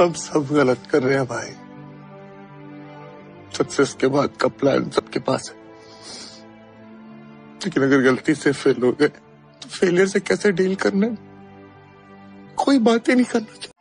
अब सब गलत कर रहे हैं भाई। सक्सेस के बाद का प्लान सबके पास है। लेकिन अगर गलती से फेल हो गए तो फेलियर से कैसे डील करना कोई बात ही नहीं करना चाहिए।